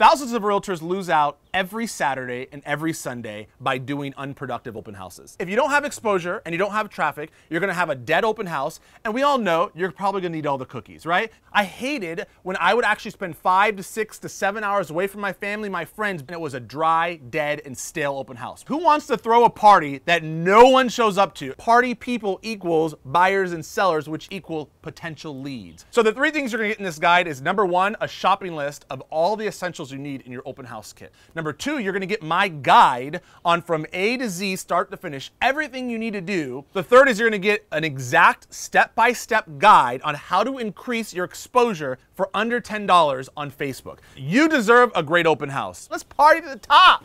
Thousands of realtors lose out every Saturday and every Sunday by doing unproductive open houses. If you don't have exposure and you don't have traffic, you're gonna have a dead open house, and we all know you're probably gonna need all the cookies, right? I hated when I would actually spend five to six to seven hours away from my family, my friends, and it was a dry, dead, and stale open house. Who wants to throw a party that no one shows up to? Party people equals buyers and sellers, which equal potential leads. So the three things you're gonna get in this guide is number one, a shopping list of all the essentials you need in your open house kit. Two, you're gonna get my guide on from A to Z, start to finish, everything you need to do. The third is you're gonna get an exact step-by-step guide on how to increase your exposure for under $10 on Facebook. You deserve a great open house. Let's party to the top.